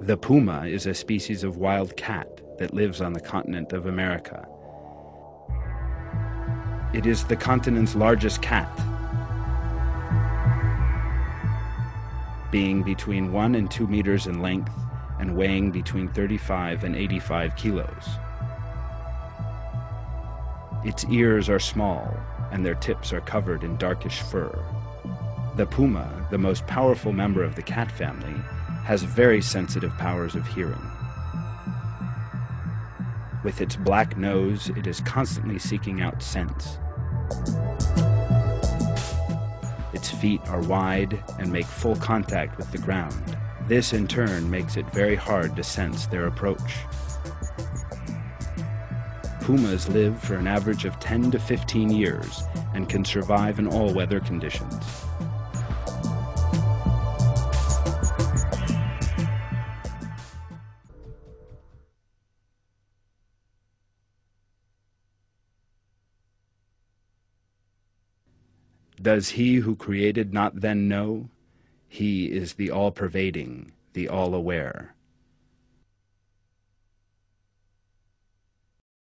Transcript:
The puma is a species of wild cat that lives on the continent of America. It is the continent's largest cat, being between 1 and 2 meters in length and weighing between 35 and 85 kilos. Its ears are small and their tips are covered in darkish fur. The puma, the most powerful member of the cat family, has very sensitive powers of hearing. With its black nose, it is constantly seeking out scents. Its feet are wide and make full contact with the ground. This in turn makes it very hard to sense their approach. Pumas live for an average of 10 to 15 years and can survive in all weather conditions. Does he who created not then know? He is the all pervading, the all aware.